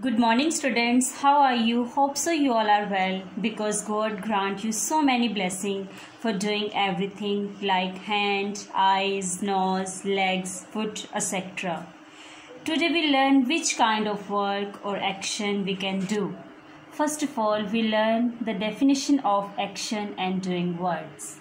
Good morning, students. How are you? Hope so you all are well because God grant you so many blessings for doing everything like hand, eyes, nose, legs, foot, etc. Today we learn which kind of work or action we can do. First of all, we learn the definition of action and doing words.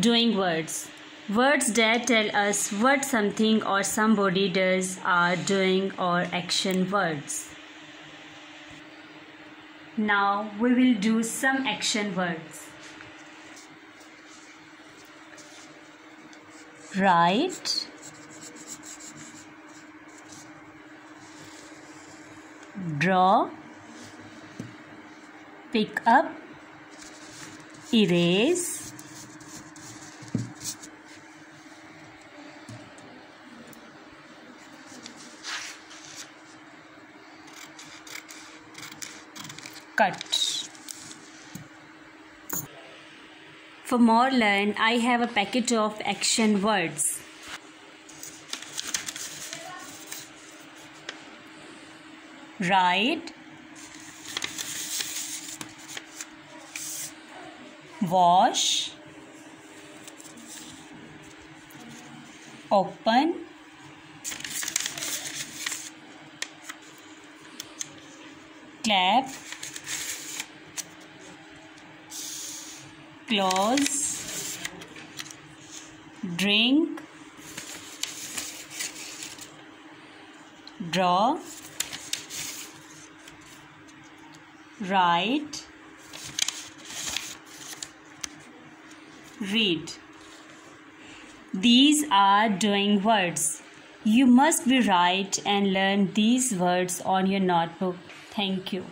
Doing words. Words that tell us what something or somebody does are doing or action words. Now we will do some action words. Write. Draw. Pick up. Erase cut. For more learn, I have a packet of action words. Write, wash, open, clap, close, drink, draw, write, read. These are doing words. You must be right and learn these words on your notebook. Thank you.